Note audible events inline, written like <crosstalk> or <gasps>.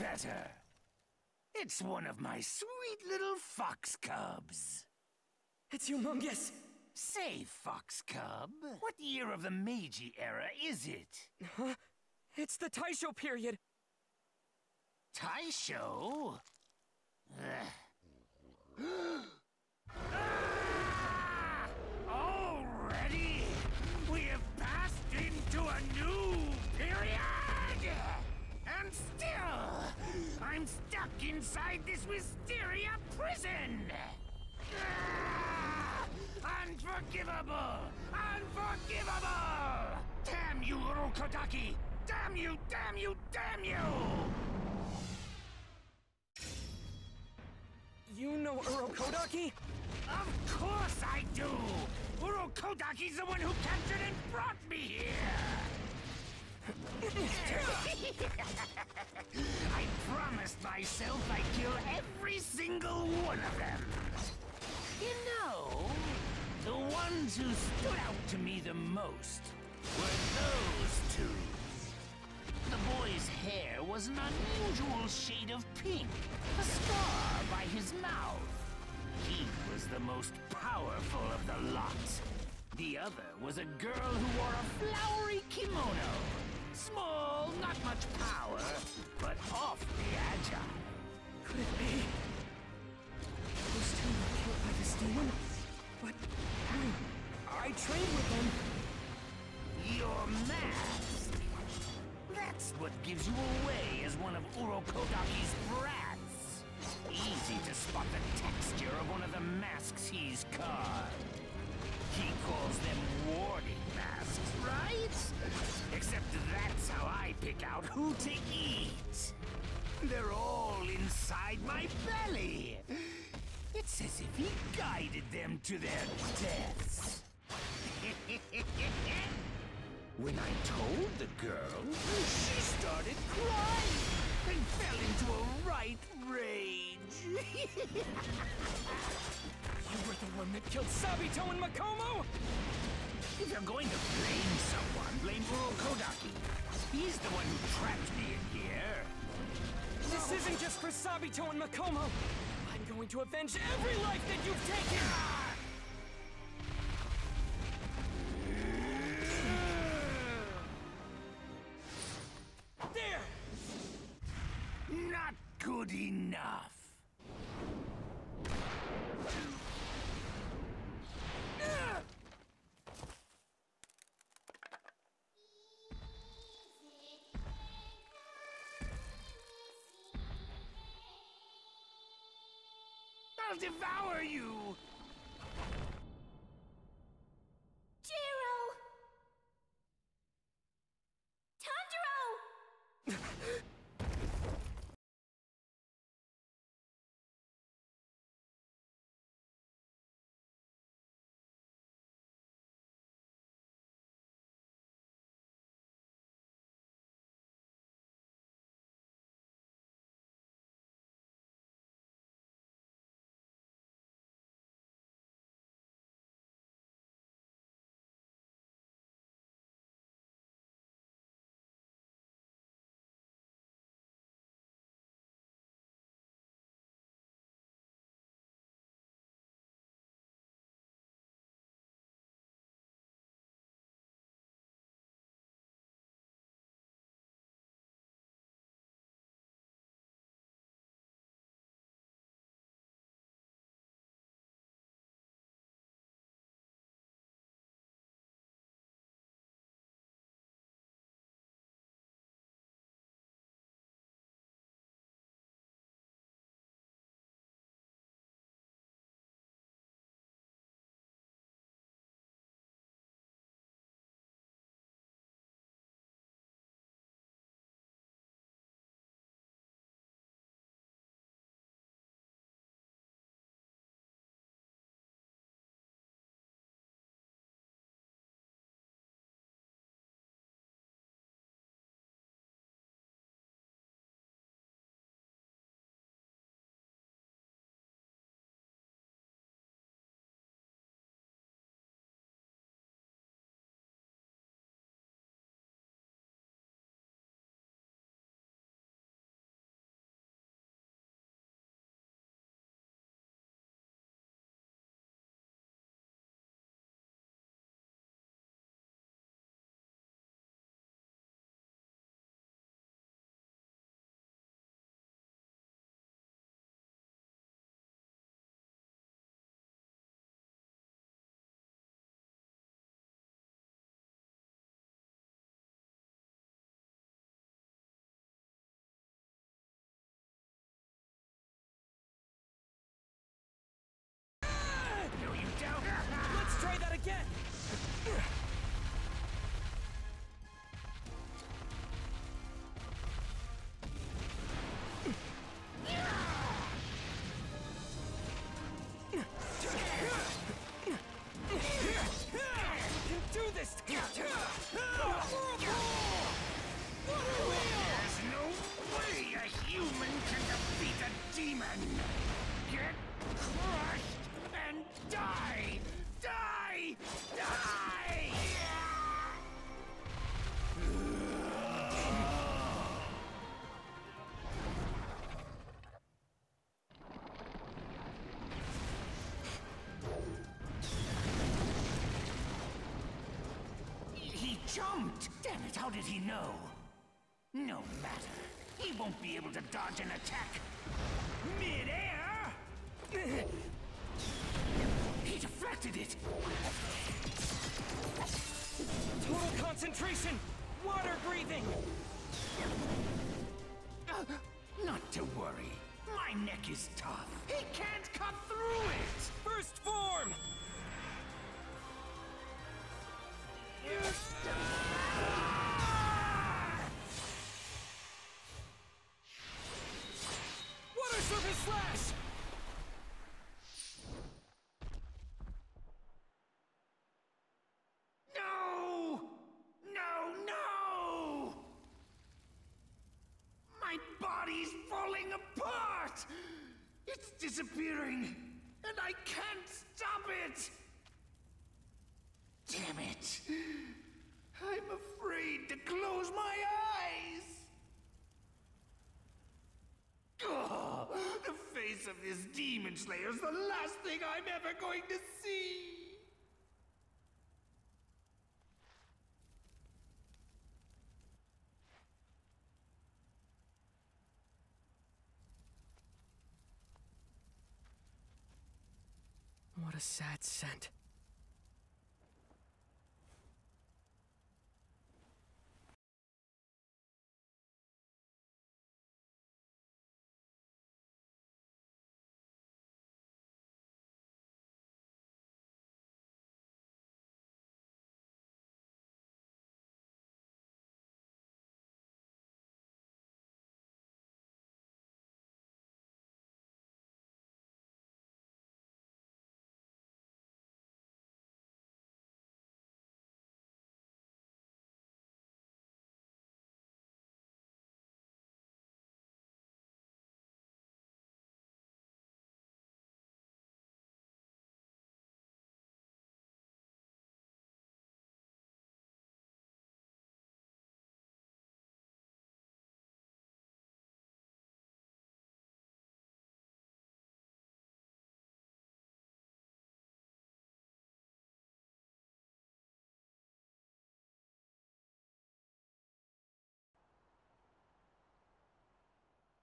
better. It's one of my sweet little fox cubs. It's humongous. Say, fox cub, what year of the Meiji era is it? Huh? It's the Taisho period. Taisho? <gasps> Ah! I'm stuck inside this wisteria prison! Ah! Unforgivable! Unforgivable! Damn you, Urokodaki! Damn you, damn you, damn you! You know Urokodaki? Of course I do! Urokodaki's the one who captured and brought me here! <laughs> <laughs> I myself I'd kill every single one of them! You know, the ones who stood out to me the most were those two. The boy's hair was an unusual shade of pink, a scar by his mouth. He was the most powerful of the lot. The other was a girl who wore a flowery kimono. Small, not much power, but awfully one of the masks he's carved. He calls them warding masks, right? Except that's how I pick out who to eat. They're all inside my belly. It's as if he guided them to their deaths. <laughs> when I told the girl, she started crying and fell into a right rage. You were the one that killed Sabito and Makomo? if you're going to blame someone, blame Urokodaki. He's the one who trapped me in here. This isn't just for Sabito and Makomo. I'm going to avenge every life that you've taken! There! Not good enough. I'll devour you! again! Jumped! Damn it, how did he know? No matter. He won't be able to dodge an attack. Mid-air! He deflected it! Total concentration! Water breathing! Uh, not to worry. My neck is tough. He can't cut through it! First form! Slash! No! No, no! My body's falling apart! It's disappearing, and I can't stop it! Damn it! I'm afraid to close my eyes! Ugh, the face of this demon slayer's the last thing I'm ever going to see! What a sad scent.